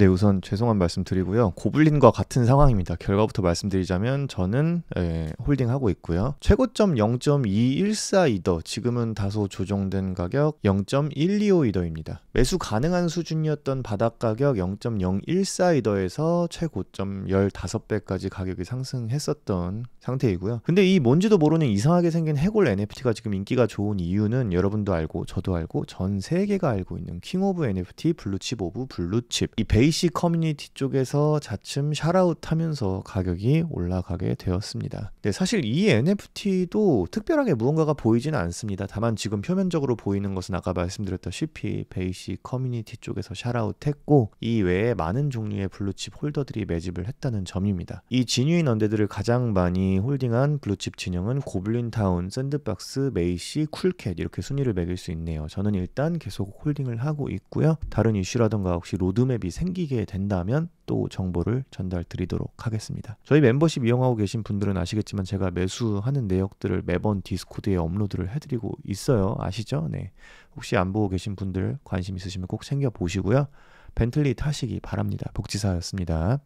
네, 우선 죄송한 말씀 드리고요. 고블린과 같은 상황입니다. 결과부터 말씀드리자면 저는 예, holding하고 있고요. 최고점 0.214 이더, 지금은 다소 조정된 가격 0.125 이더입니다. 매수 가능한 수준이었던 바닥 가격 0.014 이더에서 최고점 15배까지 가격이 상승했었던 상태이고요. 근데 이 뭔지도 모르는 이상하게 생긴 해골 NFT가 지금 인기가 좋은 이유는 여러분도 알고 저도 알고 전 세계가 알고 있는 king of NFT blue chip of blue chip 이 BAYC 커뮤니티 쪽에서 자침 샤라웃 하면서 가격이 올라가게 되었습니다. 네, 사실 이 NFT도 특별하게 무언가가 보이지는 않습니다. 다만 지금 표면적으로 보이는 것은 아까 말씀드렸다시피 BAYC 커뮤니티 쪽에서 샤라웃 했고 이 외에 많은 종류의 블루칩 holder들이 매집을 했다는 점입니다. 이 Genuine Undead를 가장 많이 holding한 블루칩 진영은 고블린타운, 샌드박스, MAYC, 쿨캣 이렇게 순위를 매길 수 있네요. 저는 일단 계속 holding을 하고 있고요. 다른 이슈라던가 혹시 로드맵이 생기게 된다면 또 정보를 전달 드리도록 하겠습니다. 저희 멤버십 이용하고 계신 분들은 아시겠지만 제가 매수하는 내역들을 매번 디스코드에 업로드를 해드리고 있어요. 아시죠? 네. 혹시 안 보고 계신 분들 관심 있으시면 꼭 챙겨 보시고요. 벤틀리 타시기 바랍니다. 복지사였습니다.